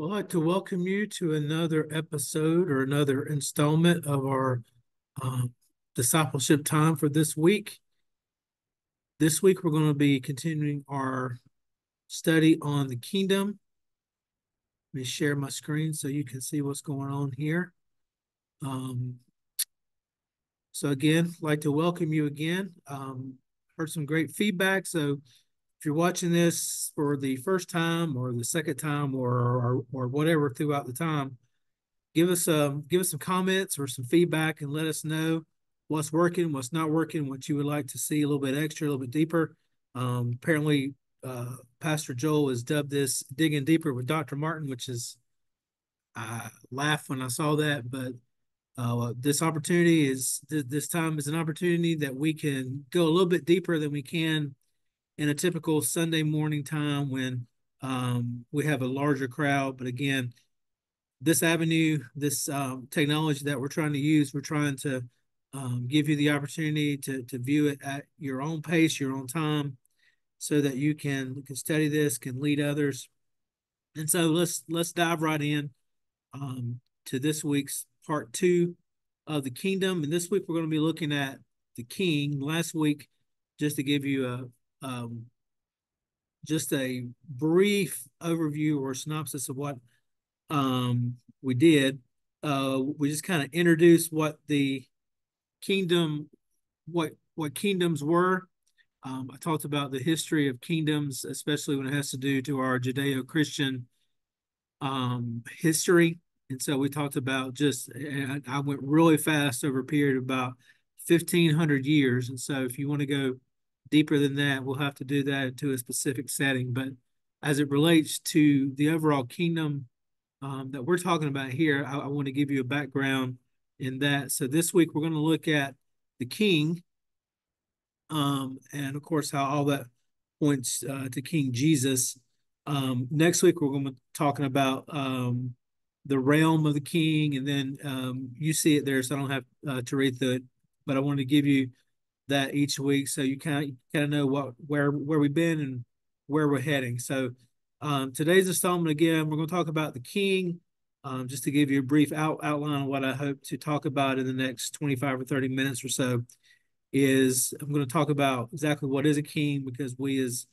I'd like to welcome you to another episode or another installment of our um, discipleship time for this week. This week, we're going to be continuing our study on the kingdom. Let me share my screen so you can see what's going on here. Um, so again, like to welcome you again. Um, heard some great feedback. So if you're watching this for the first time or the second time or or, or whatever throughout the time, give us um give us some comments or some feedback and let us know what's working, what's not working, what you would like to see a little bit extra, a little bit deeper. Um, apparently, uh, Pastor Joel has dubbed this "digging deeper with Dr. Martin," which is I laughed when I saw that, but uh, this opportunity is th- this time is an opportunity that we can go a little bit deeper than we can in a typical Sunday morning time when um, we have a larger crowd. But again, this avenue, this um, technology that we're trying to use, we're trying to um, give you the opportunity to, to view it at your own pace, your own time, so that you can, can study this, can lead others. And so let's let's dive right in um, to this week's part two of the kingdom. And this week we're going to be looking at the king. Last week, just to give you a, um, just a brief overview or synopsis of what um, we did. Uh, we just kind of introduced what the kingdom, what what kingdoms were. Um, I talked about the history of kingdoms, especially when it has to do to our Judeo-Christian um, history. And so we talked about just, I went really fast over a period of about 1500 years. And so if you want to go deeper than that, we'll have to do that to a specific setting. But as it relates to the overall kingdom um, that we're talking about here, I, I want to give you a background in that. So this week we're going to look at the king, um, and of course how all that points uh, to King Jesus. Um, next week we're going to be talking about um, the realm of the king, and then um, you see it there, so I don't have uh, to read it. But I want to give you that each week, so you kind of kind of know what where where we've been and where we're heading. So um, today's installment again, we're going to talk about the king. Um, just to give you a brief out, outline of what I hope to talk about in the next 25 or 30 minutes or so is I'm going to talk about exactly what is a king because we as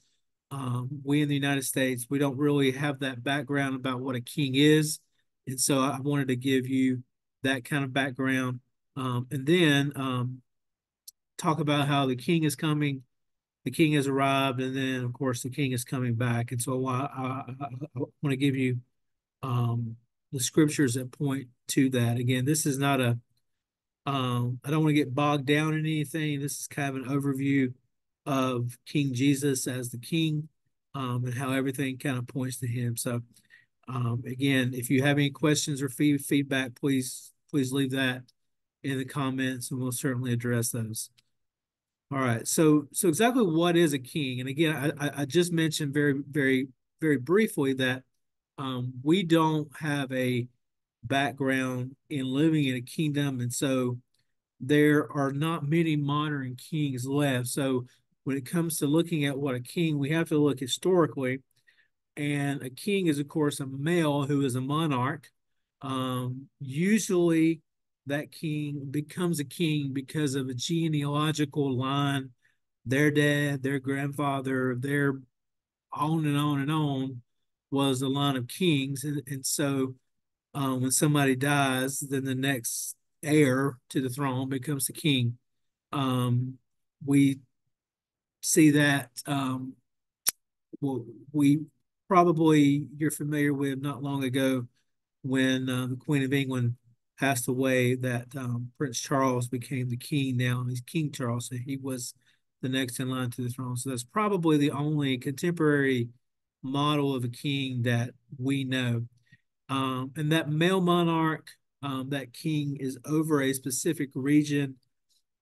um, we in the United States, we don't really have that background about what a king is. And so I wanted to give you that kind of background. Um, and then um, talk about how the king is coming, the king has arrived, and then of course the king is coming back. And so I, I, I want to give you um, the scriptures that point to that. Again, this is not a. Um, I don't want to get bogged down in anything. This is kind of an overview of King Jesus as the king um, and how everything kind of points to him. So um, again, if you have any questions or fee- feedback, please please leave that in the comments and we'll certainly address those. All right. So so exactly what is a king? And again, I, I just mentioned very, very, very briefly that um, we don't have a background in living in a kingdom. And so there are not many modern kings left. So when it comes to looking at what a king, we have to look historically. And a king is, of course, a male who is a monarch. Um, usually that king becomes a king because of a genealogical line. Their dad, their grandfather, their on and on and on was a line of kings. And, and so um, when somebody dies, then the next heir to the throne becomes the king. Um, we see that um, well, we probably you're familiar with not long ago when uh, the Queen of England passed away that um, Prince Charles became the king now, and he's King Charles. So he was the next in line to the throne. So that's probably the only contemporary model of a king that we know. Um, and that male monarch, um, that king is over a specific region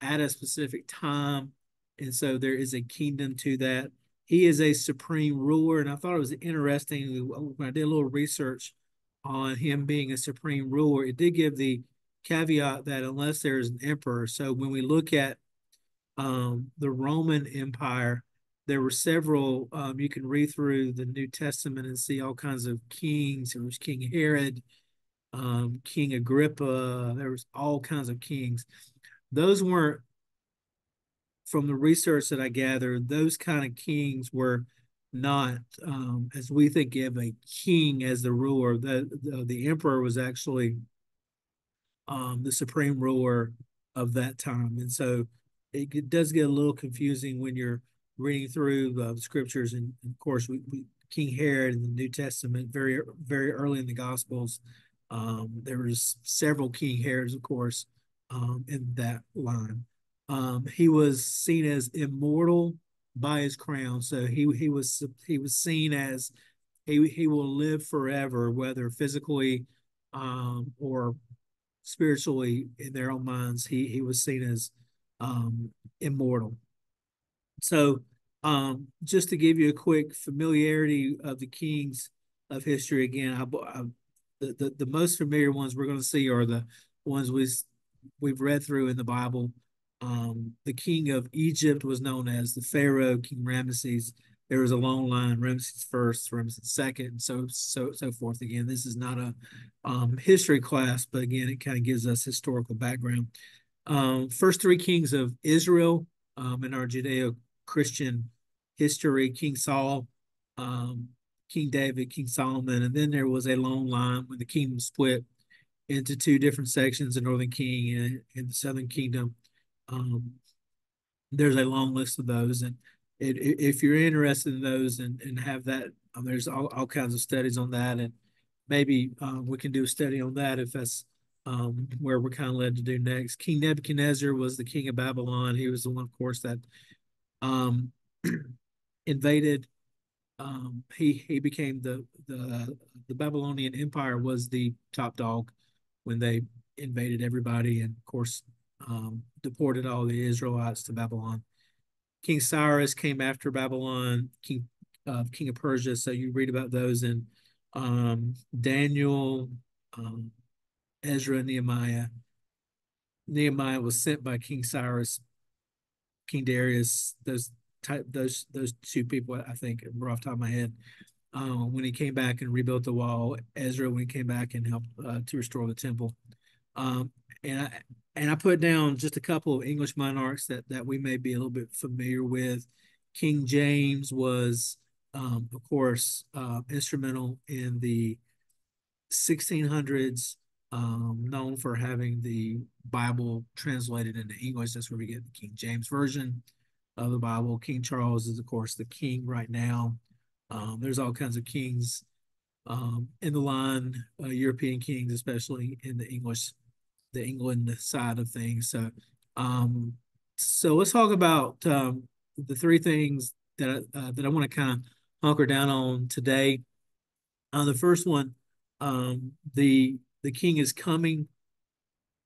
at a specific time. And so there is a kingdom to that. He is a supreme ruler. And I thought it was interesting when I did a little research on him being a supreme ruler, it did give the caveat that unless there's an emperor, so when we look at um, the Roman Empire, there were several. Um, you can read through the New Testament and see all kinds of kings. There was King Herod, um, King Agrippa. There was all kinds of kings. Those weren't, from the research that I gathered, those kind of kings were not um, as we think of a king as the ruler. The the, the emperor was actually um, the supreme ruler of that time, and so it, does get a little confusing when you're reading through the scriptures. And, and of course, we, we, King Herod in the New Testament, very very early in the Gospels, um, there was several King Herods, of course, um, in that line. Um, he was seen as immortal by his crown. So he he was he was seen as he he will live forever, whether physically um, or spiritually in their own minds. He he was seen as um, immortal. So um, just to give you a quick familiarity of the kings of history again, I, I, the, the the most familiar ones we're going to see are the ones we we've read through in the Bible. Um, the king of Egypt was known as the Pharaoh, King Ramesses. There was a long line, Ramesses first, Ramesses second, so so so forth. Again, this is not a um, history class, but again, it kind of gives us historical background. Um, first three kings of Israel um, in our Judeo-Christian history: King Saul, um, King David, King Solomon, and then there was a long line when the kingdom split into two different sections: the Northern King and, and the Southern Kingdom. Um, there's a long list of those, and it, if you're interested in those and, and have that, um, there's all, all kinds of studies on that, and maybe um, we can do a study on that if that's um, where we're kind of led to do next. King Nebuchadnezzar was the king of Babylon. He was the one, of course, that um, invaded. Um, he he became the the the Babylonian Empire was the top dog when they invaded everybody, and of course um, deported all the Israelites to Babylon. King Cyrus came after Babylon, King uh, King of Persia. So you read about those in um, Daniel, um, Ezra, Nehemiah. Nehemiah was sent by King Cyrus, King Darius. Those type those those two people, I think, were off top of my head. Um, when he came back and rebuilt the wall, Ezra when he came back and helped uh, to restore the temple. Um, and I and I put down just a couple of English monarchs that that we may be a little bit familiar with. King James was, um, of course, uh, instrumental in the 1600s, um, known for having the Bible translated into English. That's where we get the King James version of the Bible. King Charles is, of course, the king right now. Um, there's all kinds of kings um, in the line, uh, European kings, especially in the English the England side of things. So, um, so let's talk about um, the three things that uh, that I want to kind of hunker down on today. Uh, the first one, um, the the King is coming.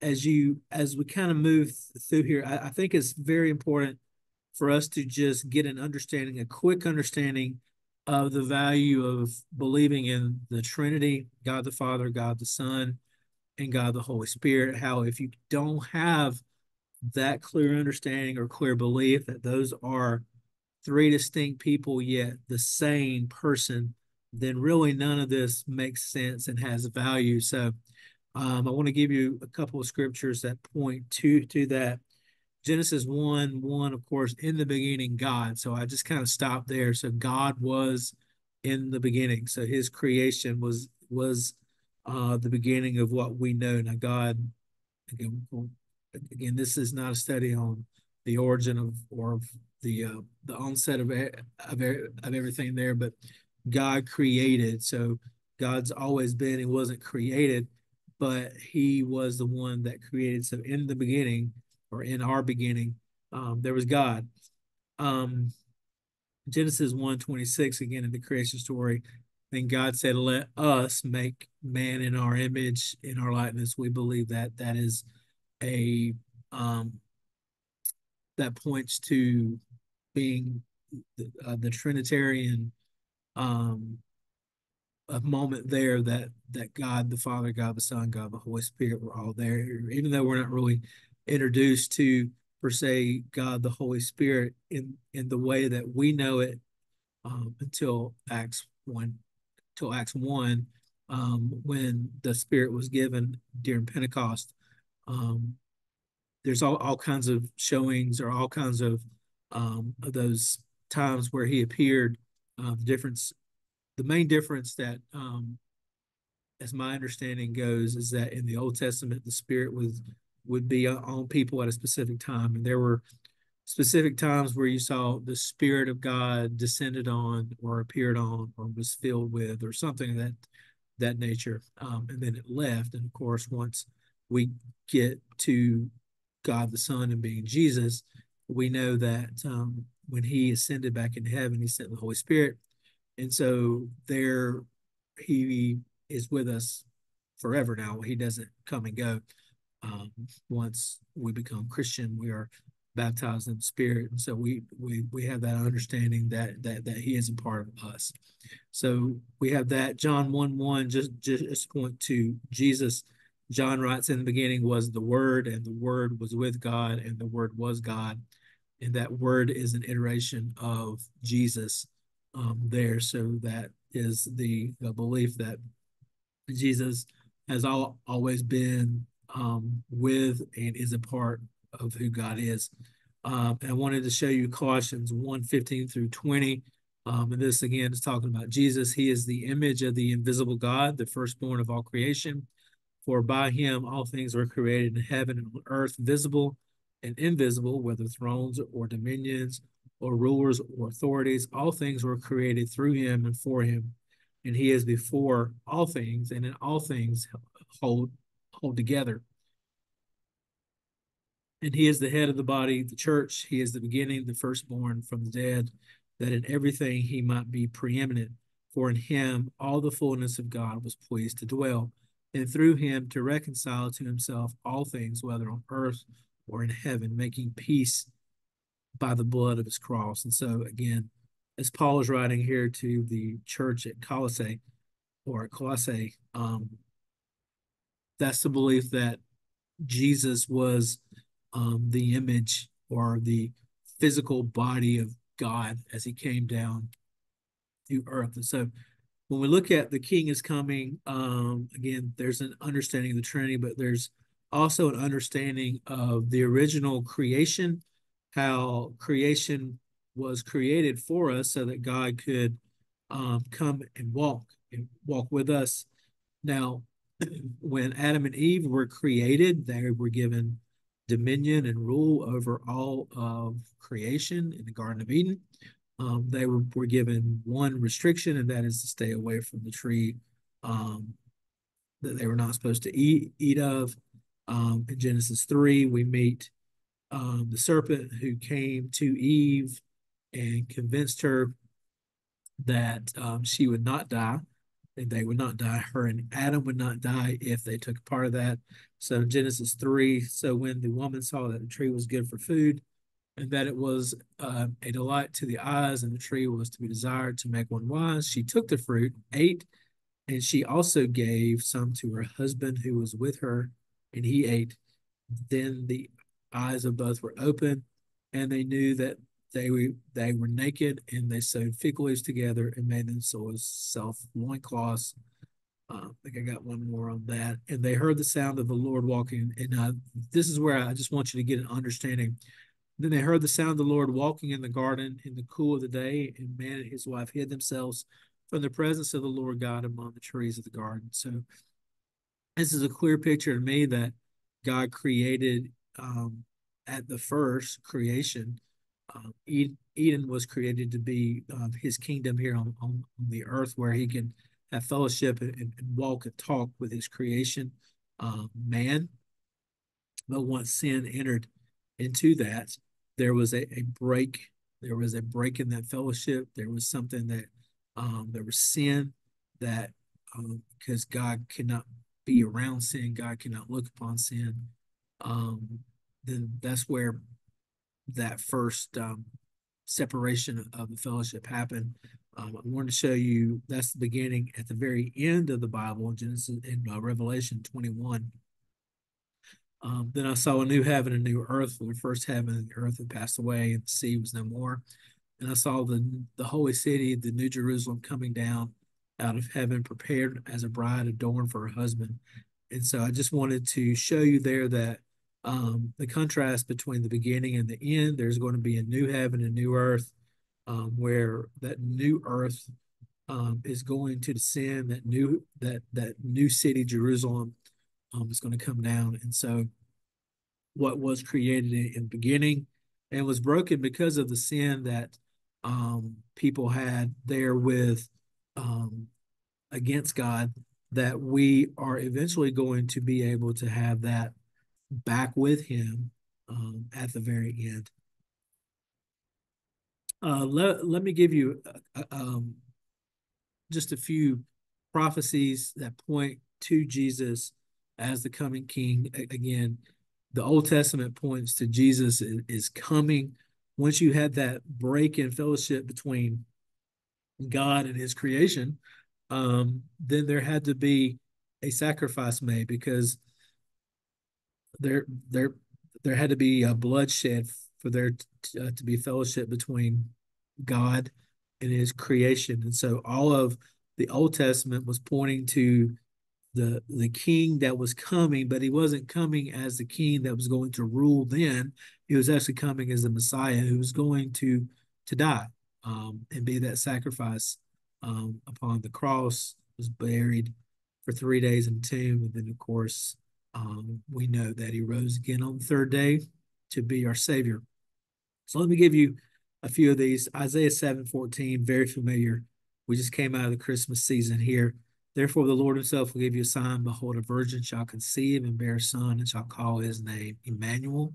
As you as we kind of move through here, I, I think it's very important for us to just get an understanding, a quick understanding of the value of believing in the Trinity, God the Father, God the Son, and God the Holy Spirit. How if you don't have that clear understanding or clear belief that those are three distinct people yet the same person, then really none of this makes sense and has value. So um, I want to give you a couple of scriptures that point to to that. Genesis 1 1, of course, in the beginning, God. So I just kind of stopped there. So God was in the beginning. So his creation was was uh, the beginning of what we know. Now, God, again, again, this is not a study on the origin of or of the uh, the onset of of, of everything there, but God created. So God's always been. He wasn't created, but He was the one that created. So in the beginning, or in our beginning, um, there was God. Um, Genesis 1 26, again in the creation story, then God said, "Let us make man in our image, in our likeness." We believe that that is a um, that points to being the, uh, the Trinitarian um, a moment there that that God the Father, God the Son, God the Holy Spirit were all there. Even though we're not really introduced to per se God the Holy Spirit in in the way that we know it um, until Acts one, till Acts one, um, when the Spirit was given during Pentecost. Um, there's all, all kinds of showings or all kinds of, um, of those times where he appeared. Uh, the difference, the main difference that, um, as my understanding goes, is that in the Old Testament, the Spirit was would be on people at a specific time, and there were specific times where you saw the Spirit of God descended on, or appeared on, or was filled with, or something that that nature, um, and then it left. And of course, once we get to God the Son and being Jesus, we know that um, when he ascended back in heaven, he sent the Holy Spirit. And so there he is with us forever now. He doesn't come and go. Um, once we become Christian, we are baptized in the Spirit, and so we we we have that understanding that that that He is a part of us. So we have that John one one just just point to Jesus John writes in the beginning was the Word, and the Word was with God, and the Word was God. And that Word is an iteration of Jesus um, there. So that is the, the belief that Jesus has all, always been um, with and is a part of who God is. Um, I wanted to show you Colossians 1 15 through 20. Um, and this again is talking about Jesus. He is the image of the invisible God, the firstborn of all creation. For by him all things were created in heaven and on earth, visible and invisible, whether thrones or dominions or rulers or authorities. All things were created through him and for him. And he is before all things, and in all things hold hold together. And he is the head of the body, the church. He is the beginning, the firstborn from the dead, that in everything he might be preeminent. For in him all the fullness of God was pleased to dwell and through him to reconcile to himself all things, whether on earth or in heaven, making peace by the blood of his cross. And so, again, as Paul is writing here to the church at Colossae or Colossae, um, that's the belief that Jesus was um, the image or the physical body of God as he came down to earth. And so when we look at the king is coming, um, again, there's an understanding of the Trinity, but there's also an understanding of the original creation, how creation was created for us so that God could um, come and walk and walk with us. Now, when Adam and Eve were created, they were given dominion and rule over all of creation in the Garden of Eden um, they were, were given one restriction, and that is to stay away from the tree um, that they were not supposed to eat eat of. Um, in Genesis 3, we meet um, the serpent who came to Eve and convinced her that um, she would not die they would not die. Her and Adam would not die if they took part of that. So Genesis 3, so when the woman saw that the tree was good for food and that it was uh, a delight to the eyes, and the tree was to be desired to make one wise. She took the fruit, ate, and she also gave some to her husband who was with her, and he ate. Then the eyes of both were open, and they knew that they were they were naked, and they sewed fig leaves together and made themselves self loincloths. Uh, I think I got one more on that. And they heard the sound of the Lord walking. And uh, this is where I just want you to get an understanding then they heard the sound of the Lord walking in the garden in the cool of the day, and man and his wife hid themselves from the presence of the Lord God among the trees of the garden. So this is a clear picture to me that God created um, at the first creation. Um, Eden was created to be um, his kingdom here on, on, on, the earth where he can have fellowship and, and walk and talk with his creation, uh, man. But once sin entered into that, there was a, a break. There was a break in that fellowship. There was something that um, there was sin that um, because God cannot be around sin, God cannot look upon sin. Um, then that's where that first um, separation of the fellowship happened. Um, I wanted to show you that's the beginning at the very end of the Bible Genesis in uh, Revelation 21. Um, then I saw a new heaven and a new earth, for the first heaven and the earth had passed away, and the sea was no more. And I saw the the holy city, the new Jerusalem, coming down out of heaven, prepared as a bride adorned for her husband. And so I just wanted to show you there that um, the contrast between the beginning and the end. There's going to be a new heaven and new earth, um, where that new earth um, is going to descend. That new that that new city, Jerusalem, um, is going to come down. And so, what was created in, in the beginning and was broken because of the sin that um, people had there with um, against God, that we are eventually going to be able to have that back with Him um, at the very end. Uh, let, let me give you uh, um, just a few prophecies that point to Jesus as the coming king. Again, the Old Testament points to Jesus is coming. Once you had that break in fellowship between God and his creation, um, then there had to be a sacrifice made because there there there had to be a bloodshed for there to, uh, to be fellowship between God and his creation. And so all of the Old Testament was pointing to the the king that was coming, but he wasn't coming as the king that was going to rule then. He was actually coming as the Messiah who was going to to die um, and be that sacrifice um, upon the cross, was buried for three days in the tomb, and then of course um, we know that he rose again on the third day to be our Savior. So let me give you a few of these. Isaiah 7 14, very familiar. We just came out of the Christmas season here. Therefore, the Lord himself will give you a sign. Behold, a virgin shall conceive and bear a son, and shall call his name Emmanuel.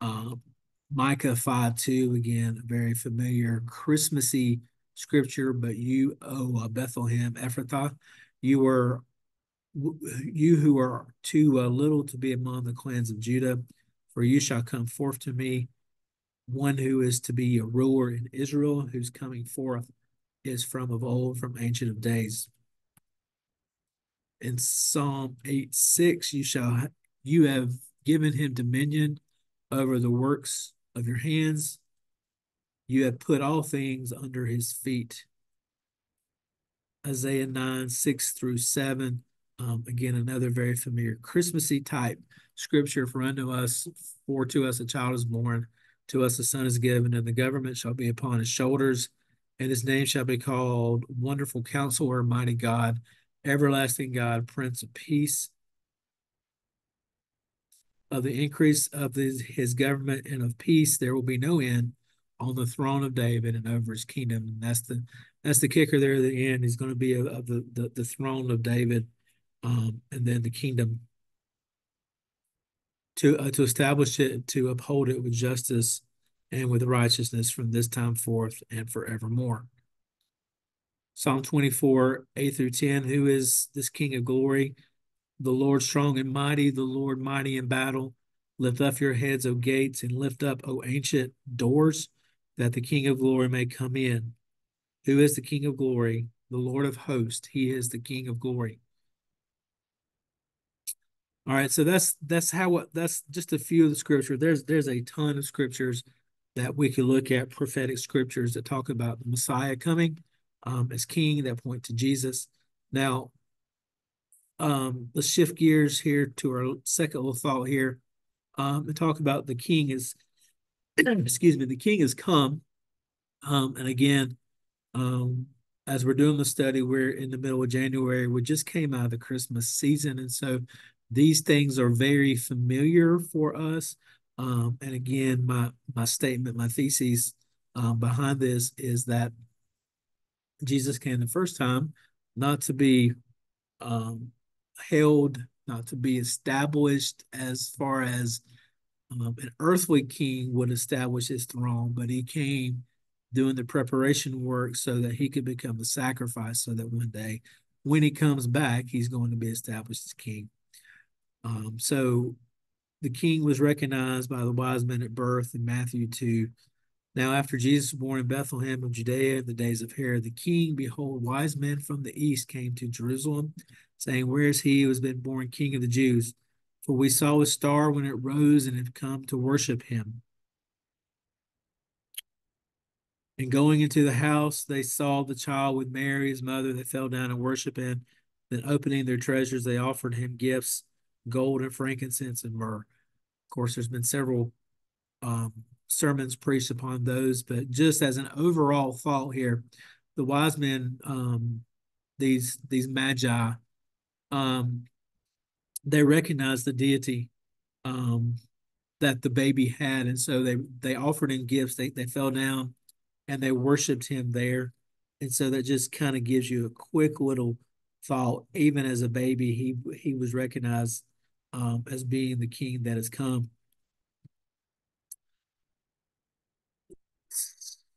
Uh, Micah 5 2, again, very familiar Christmassy scripture. But you, O uh, Bethlehem, Ephrathah, you were you who are too uh, little to be among the clans of Judah, for you shall come forth to me. One who is to be a ruler in Israel, whose coming forth is from of old, from ancient of days. In Psalm 8 6, you shall you have given him dominion over the works of your hands. You have put all things under his feet. Isaiah 9 6 through 7 um, again, another very familiar Christmassy type scripture for unto us, for to us a child is born, to us a son is given, and the government shall be upon his shoulders, and his name shall be called Wonderful Counselor, Mighty God, Everlasting God, Prince of Peace. Of the increase of his, his government and of peace, there will be no end on the throne of David and over his kingdom. And that's the that's the kicker there at the end. He's going to be of, the, the, the throne of David um, and then the kingdom to uh, to establish it, to uphold it with justice and with righteousness from this time forth and forevermore. Psalm 24, 8 through 10. Who is this King of glory? The Lord strong and mighty, the Lord mighty in battle. Lift up your heads, O gates, and lift up, O ancient doors, that the King of glory may come in. Who is the King of glory? The Lord of hosts. He is the King of glory. All right, so that's that's how that's just a few of the scripture. There's there's a ton of scriptures that we can look at prophetic scriptures that talk about the Messiah coming um, as King that point to Jesus. Now, um, let's shift gears here to our second little thought here um, and talk about the King is excuse me, the King has come, um, and again, um, as we're doing the study, we're in the middle of January. We just came out of the Christmas season, and so these things are very familiar for us. Um, and again, my my statement, my thesis um, behind this is that Jesus came the first time not to be um, held, not to be established as far as um, an earthly king would establish his throne, but he came doing the preparation work so that he could become the sacrifice, so that one day when he comes back, he's going to be established as king. Um, so the king was recognized by the wise men at birth in Matthew 2. Now, after Jesus was born in Bethlehem of Judea in the days of Herod the king, behold, wise men from the east came to Jerusalem, saying, Where is he who has been born king of the Jews? For we saw a star when it rose and have come to worship him. And going into the house, they saw the child with Mary, his mother. They fell down and worshiped him. Then, opening their treasures, they offered him gifts gold and frankincense and myrrh. Of course, there's been several um, sermons preached upon those, but just as an overall thought here, the wise men, um, these these magi, um, they recognized the deity um, that the baby had, and so they they offered him gifts. They they fell down and they worshipped him there, and so that just kind of gives you a quick little thought. Even as a baby, he he was recognized um, as being the king that has come.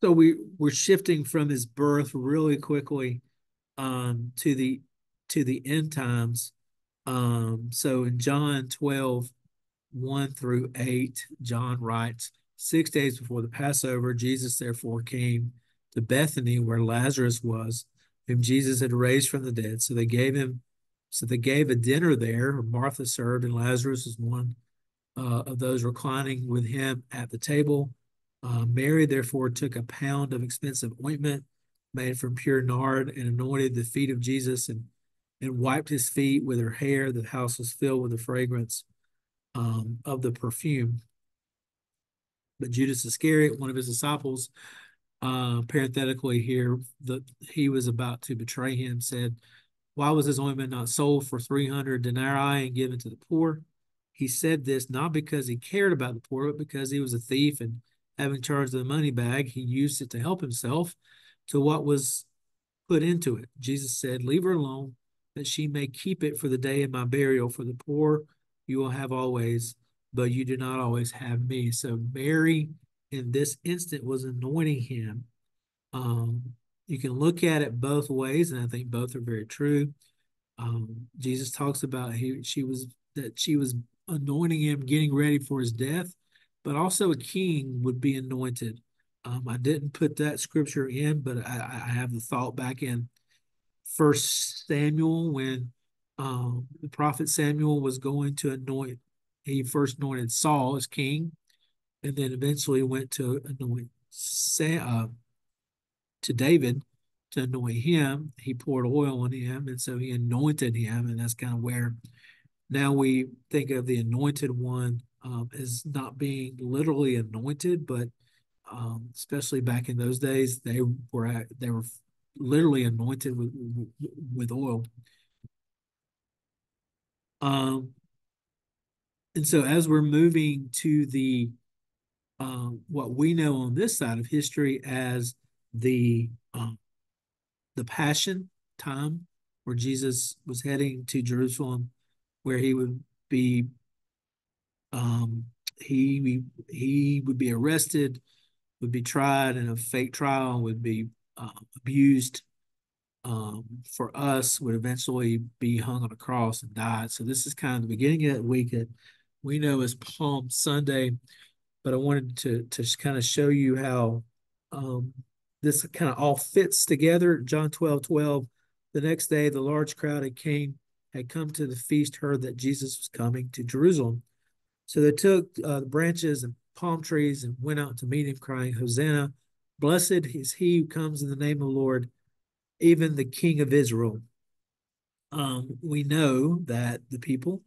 So we we're shifting from his birth really quickly um, to the to the end times. Um, so in John 12, 1 through 8, John writes, Six days before the Passover, Jesus therefore came to Bethany where Lazarus was, whom Jesus had raised from the dead. So they gave him so they gave a dinner there. Martha served, and Lazarus was one uh, of those reclining with him at the table. Uh, Mary therefore took a pound of expensive ointment made from pure nard and anointed the feet of Jesus and and wiped his feet with her hair. The house was filled with the fragrance um, of the perfume. But Judas Iscariot, one of his disciples, uh, parenthetically here, that he was about to betray him, said, why was his ointment not sold for 300 denarii and given to the poor? He said this not because he cared about the poor, but because he was a thief and having charge of the money bag, he used it to help himself to what was put into it. Jesus said, Leave her alone, that she may keep it for the day of my burial. For the poor you will have always, but you do not always have me. So Mary, in this instant, was anointing him um, you can look at it both ways, and I think both are very true. Um, Jesus talks about he she was that she was anointing him, getting ready for his death, but also a king would be anointed. Um, I didn't put that scripture in, but I, I have the thought back in First Samuel when um, the prophet Samuel was going to anoint. He first anointed Saul as king, and then eventually went to anoint Sam, uh, to David to anoint him. He poured oil on him, and so he anointed him, and that's kind of where now we think of the anointed one um, as not being literally anointed, but um, especially back in those days, they were at, they were literally anointed with with oil. Um, and so as we're moving to the uh, what we know on this side of history as the um, the Passion time where Jesus was heading to Jerusalem, where he would be um, he he would be arrested, would be tried in a fake trial, would be uh, abused um, for us, would eventually be hung on a cross and died. So this is kind of the beginning of that week that we know as Palm Sunday. But I wanted to to kind of show you how um, this kind of all fits together. John 12, 12. The next day, the large crowd had came, had come to the feast, heard that Jesus was coming to Jerusalem. So they took uh, the branches and palm trees and went out to meet him, crying, Hosanna, blessed is he who comes in the name of the Lord, even the King of Israel. Um, we know that the people,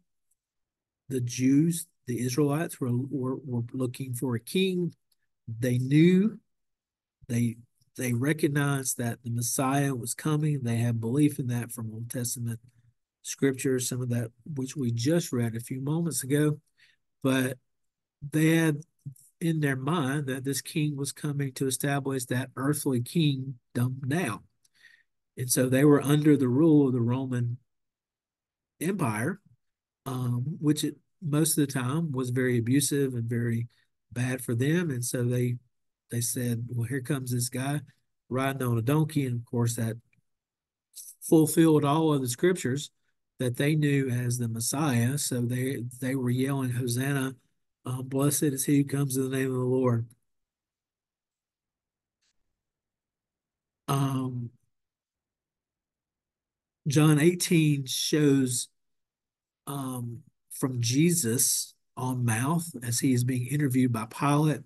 the Jews, the Israelites were, were, were looking for a king. They knew they they recognized that the Messiah was coming. They had belief in that from Old Testament scripture, some of that which we just read a few moments ago. But they had in their mind that this king was coming to establish that earthly kingdom now. And so they were under the rule of the Roman Empire, um, which it, most of the time was very abusive and very bad for them. And so they they said, well, here comes this guy riding on a donkey. And of course, that fulfilled all of the scriptures that they knew as the Messiah. So they, they were yelling, Hosanna, uh, blessed is he who comes in the name of the Lord. Um, John 18 shows um, from Jesus on mouth as he is being interviewed by Pilate.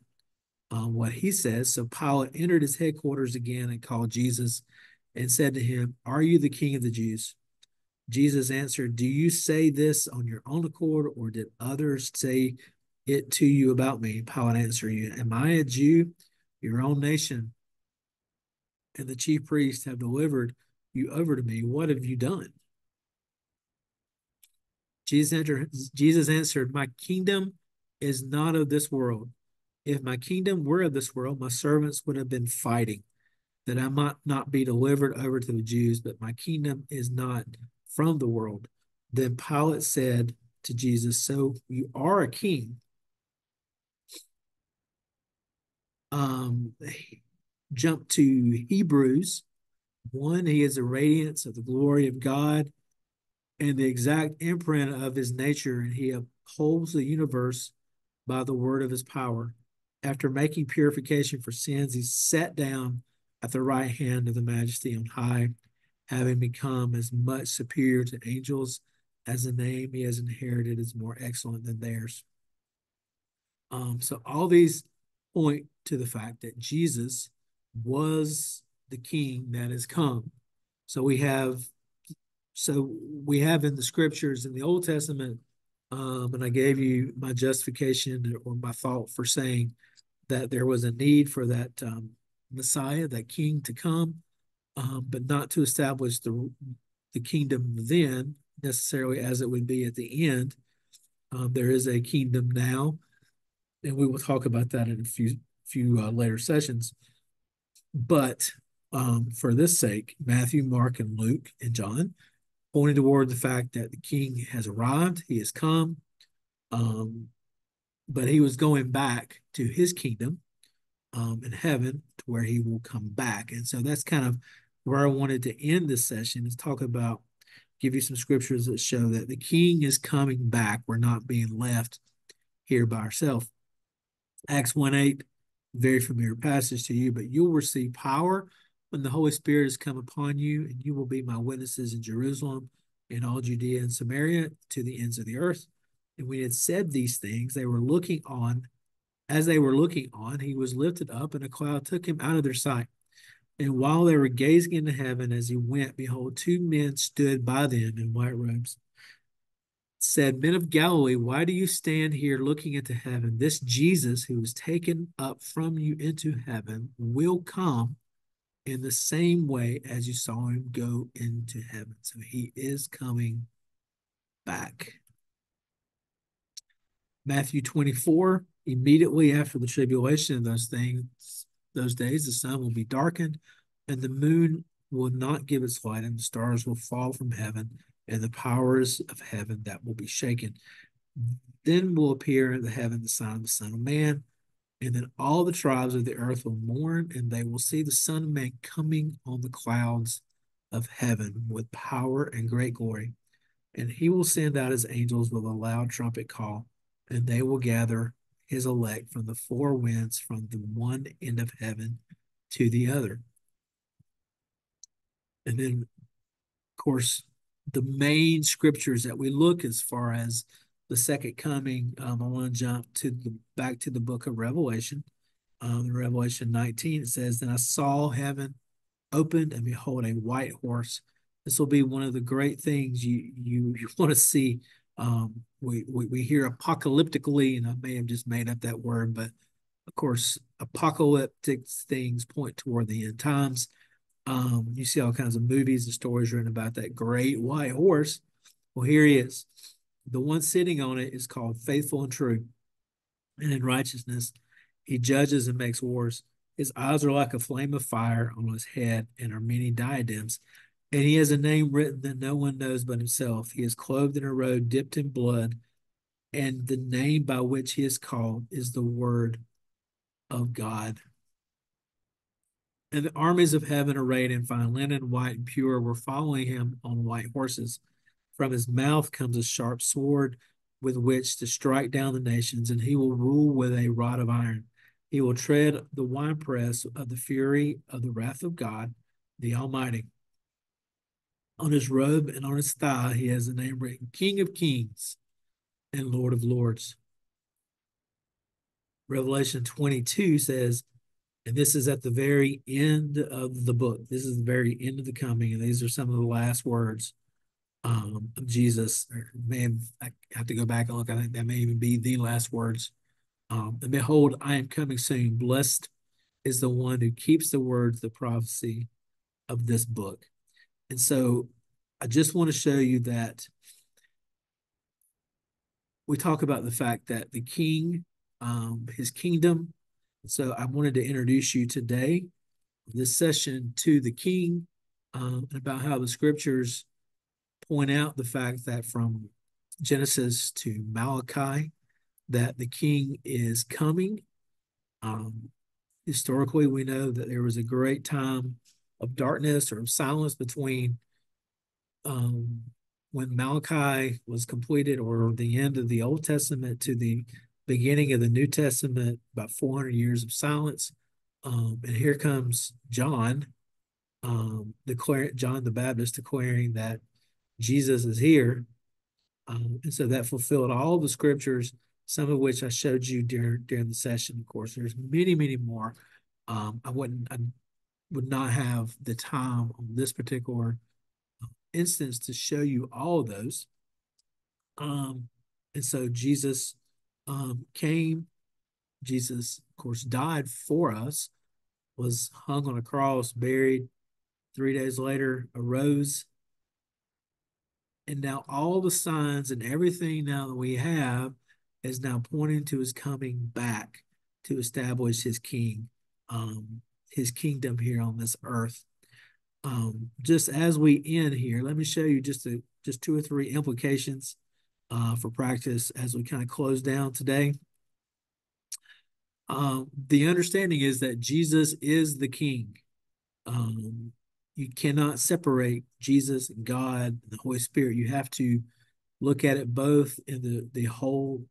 Um, what he says. So Pilate entered his headquarters again and called Jesus and said to him, Are you the king of the Jews? Jesus answered, Do you say this on your own accord, or did others say it to you about me? Pilate answered you, Am I a Jew? Your own nation and the chief priests have delivered you over to me. What have you done? Jesus answered, Jesus answered, My kingdom is not of this world. If my kingdom were of this world, my servants would have been fighting, that I might not be delivered over to the Jews, but my kingdom is not from the world. Then Pilate said to Jesus, So you are a king. Um, jump to Hebrews 1. He is the radiance of the glory of God and the exact imprint of his nature, and he upholds the universe by the word of his power. After making purification for sins, he sat down at the right hand of the majesty on high, having become as much superior to angels as the name he has inherited is more excellent than theirs. Um, so all these point to the fact that Jesus was the king that has come. So we have so we have in the scriptures in the Old Testament, um, and I gave you my justification or my thought for saying that there was a need for that um, Messiah, that king to come, um, but not to establish the the kingdom then necessarily as it would be at the end. Um, there is a kingdom now, and we will talk about that in a few few uh, later sessions. But um, for this sake, Matthew, Mark, and Luke and John pointing toward the fact that the king has arrived, he has come, um, but he was going back to his kingdom um, in heaven to where he will come back. And so that's kind of where I wanted to end this session is talk about, give you some scriptures that show that the king is coming back. We're not being left here by ourselves. Acts 1 8, very familiar passage to you, but you'll receive power when the Holy Spirit has come upon you, and you will be my witnesses in Jerusalem, in all Judea and Samaria, to the ends of the earth. And when he had said these things, they were looking on. As they were looking on, he was lifted up, and a cloud took him out of their sight. And while they were gazing into heaven as he went, behold, two men stood by them in white robes. Said, Men of Galilee, why do you stand here looking into heaven? This Jesus who was taken up from you into heaven will come in the same way as you saw him go into heaven. So he is coming back. Matthew 24, immediately after the tribulation of those things, those days, the sun will be darkened, and the moon will not give its light, and the stars will fall from heaven, and the powers of heaven that will be shaken. Then will appear in the heaven the sign of the Son of Man and then all the tribes of the earth will mourn, and they will see the Son of Man coming on the clouds of heaven with power and great glory. And he will send out his angels with a loud trumpet call, and they will gather his elect from the four winds, from the one end of heaven to the other. And then, of course, the main scriptures that we look as far as the second coming, um, I want to jump to the back to the book of Revelation. Um, in Revelation 19, it says, Then I saw heaven opened, and behold, a white horse. This will be one of the great things you you, you want to see. Um, we, we we hear apocalyptically, and I may have just made up that word, but of course, apocalyptic things point toward the end times. Um, you see all kinds of movies and stories written about that great white horse. Well, here he is. The one sitting on it is called faithful and true. And in righteousness, he judges and makes wars. His eyes are like a flame of fire on his head and are many diadems. And he has a name written that no one knows but himself. He is clothed in a robe dipped in blood, and the name by which he is called is the Word of God. And the armies of heaven, arrayed in fine linen, white and pure, were following him on white horses. From his mouth comes a sharp sword with which to strike down the nations, and he will rule with a rod of iron. He will tread the winepress of the fury of the wrath of God, the Almighty. On his robe and on his thigh, he has the name written King of Kings and Lord of Lords. Revelation 22 says, and this is at the very end of the book. This is the very end of the coming, and these are some of the last words um, Jesus. May I have to go back and look. I think that may even be the last words. Um, and behold, I am coming soon. Blessed is the one who keeps the words, the prophecy of this book. And so I just want to show you that we talk about the fact that the king, um, his kingdom so I wanted to introduce you today, this session, to the King, um, about how the scriptures point out the fact that from Genesis to Malachi, that the King is coming. Um, historically, we know that there was a great time of darkness or of silence between um, when Malachi was completed or the end of the Old Testament to the beginning of the New Testament, about 400 years of silence. Um, and here comes John, um, declaring John the Baptist declaring that Jesus is here. Um, and so that fulfilled all the scriptures, some of which I showed you during during the session. Of course, there's many, many more. Um, I wouldn't, I would not have the time on this particular instance to show you all of those. Um, and so Jesus um, came. Jesus, of course, died for us, was hung on a cross, buried. Three days later, arose. And now all the signs and everything now that we have is now pointing to his coming back to establish his king, um, his kingdom here on this earth. Um, just as we end here, let me show you just a, just two or three implications uh, for practice as we kind of close down today. Um, the understanding is that Jesus is the King. Um, you cannot separate Jesus and God and the Holy Spirit. You have to look at it both in the, the whole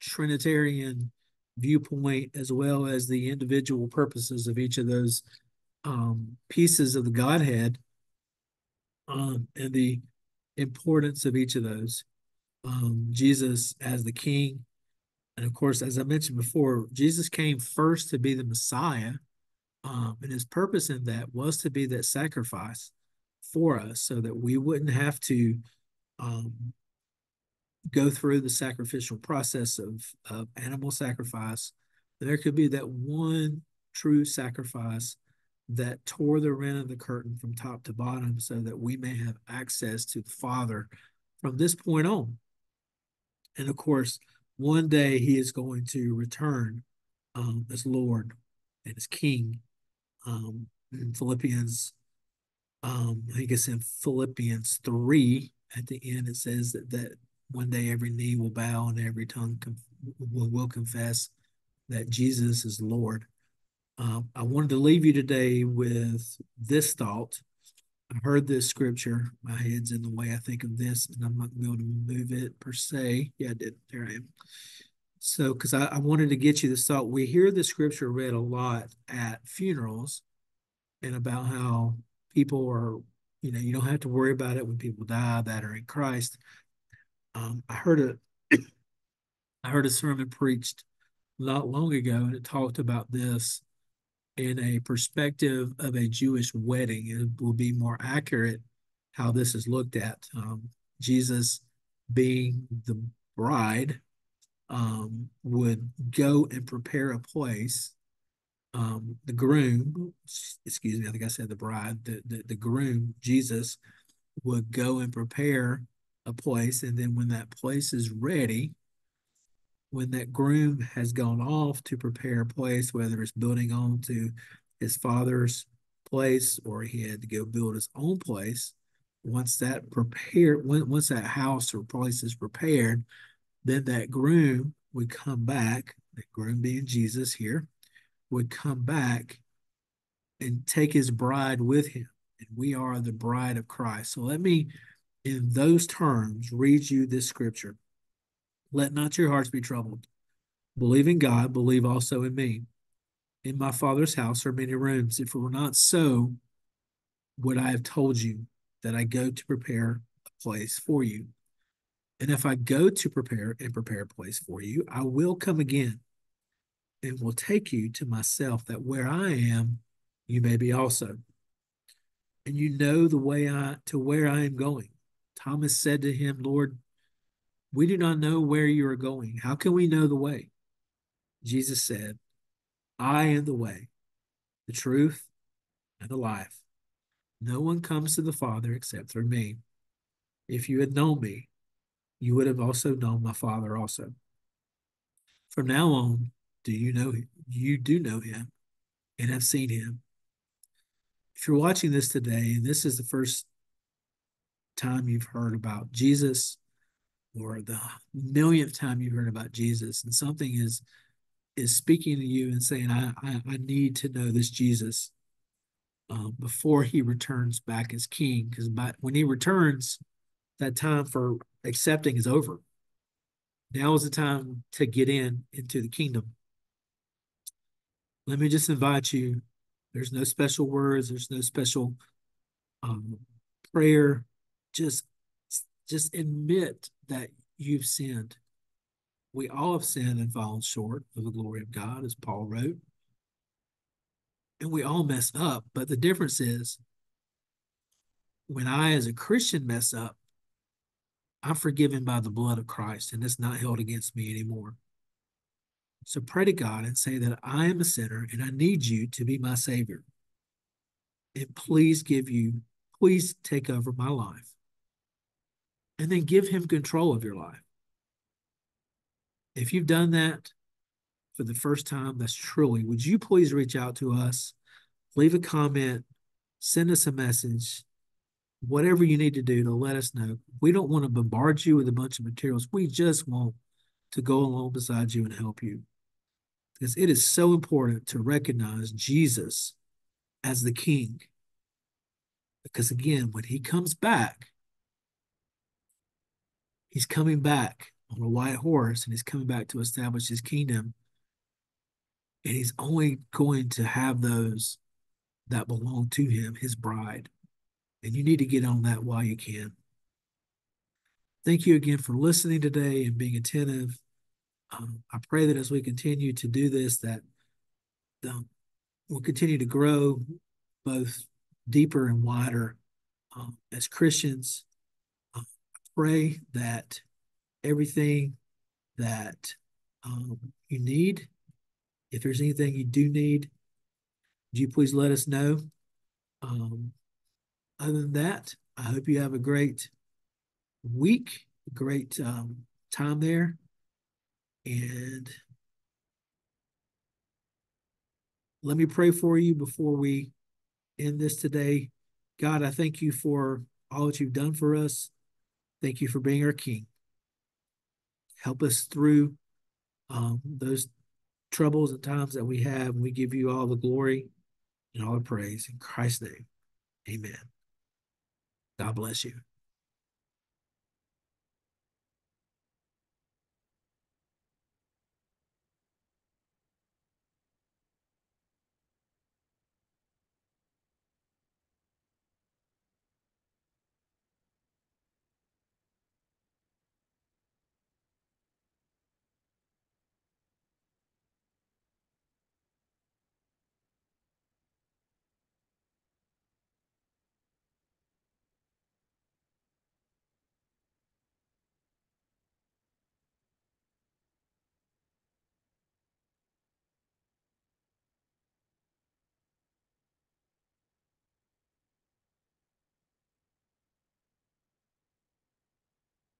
Trinitarian viewpoint as well as the individual purposes of each of those um, pieces of the Godhead um, and the importance of each of those um, Jesus as the King. And of course, as I mentioned before, Jesus came first to be the Messiah. Um, and his purpose in that was to be that sacrifice for us so that we wouldn't have to um, go through the sacrificial process of, of animal sacrifice. There could be that one true sacrifice that tore the rent of the curtain from top to bottom so that we may have access to the Father from this point on. And of course, one day he is going to return um, as Lord and as King. Um, in Philippians, um, I think it's in Philippians 3 at the end, it says that, that one day every knee will bow and every tongue will, will confess that Jesus is Lord. Um, I wanted to leave you today with this thought I heard this scripture. My head's in the way I think of this, and I'm not going to move it per se. Yeah, I did. There I am. So, because I, I wanted to get you this thought. We hear the scripture read a lot at funerals and about how people are, you know, you don't have to worry about it when people die that are in Christ. Um, I heard a, I heard a sermon preached not long ago, and it talked about this in a perspective of a Jewish wedding. It will be more accurate how this is looked at. Um, Jesus being the bride um, would go and prepare a place. Um, the groom, excuse me, I think I said the bride, the, the, the groom, Jesus, would go and prepare a place. And then when that place is ready, when that groom has gone off to prepare a place, whether it's building on to his father's place or he had to go build his own place, once that prepared, once that house or place is prepared, then that groom would come back, the groom being Jesus here, would come back and take his bride with him. And we are the bride of Christ. So let me, in those terms, read you this scripture. Let not your hearts be troubled. Believe in God, believe also in me. In my Father's house are many rooms. If it were not so, would I have told you that I go to prepare a place for you? And if I go to prepare and prepare a place for you, I will come again and will take you to myself, that where I am, you may be also. And you know the way I to where I am going. Thomas said to him, Lord, we do not know where you are going. How can we know the way? Jesus said, I am the way, the truth, and the life. No one comes to the Father except through me. If you had known me, you would have also known my Father also. From now on, do you know you do know him and have seen him? If you're watching this today and this is the first time you've heard about Jesus or the millionth time you've heard about Jesus and something is is speaking to you and saying, I, I, I need to know this Jesus um, before he returns back as king. Because when he returns, that time for accepting is over. Now is the time to get in into the kingdom. Let me just invite you. There's no special words. There's no special um, prayer. Just, just admit that you've sinned. We all have sinned and fallen short of the glory of God, as Paul wrote. And we all mess up. But the difference is when I, as a Christian, mess up, I'm forgiven by the blood of Christ, and it's not held against me anymore. So pray to God and say that I am a sinner and I need you to be my Savior. And please give you, please take over my life. And then give Him control of your life. If you've done that for the first time, that's truly, would you please reach out to us? Leave a comment, send us a message, whatever you need to do to let us know. We don't want to bombard you with a bunch of materials. We just want to go along beside you and help you. Because it is so important to recognize Jesus as the king. Because again, when he comes back, he's coming back on a white horse and he's coming back to establish his kingdom. And he's only going to have those that belong to him, his bride. And you need to get on that while you can. Thank you again for listening today and being attentive. Um, I pray that as we continue to do this, that um, we'll continue to grow both deeper and wider um, as Christians. Uh, I pray that everything that um, you need. If there's anything you do need, would you please let us know? Other than that, I hope you have a great week, great um, time there. And let me pray for you before we end this today. God, I thank you for all that you've done for us. Thank you for being our King. Help us through um, those troubles and times that we have. We give you all the glory and all the praise in Christ's name. Amen. God bless you.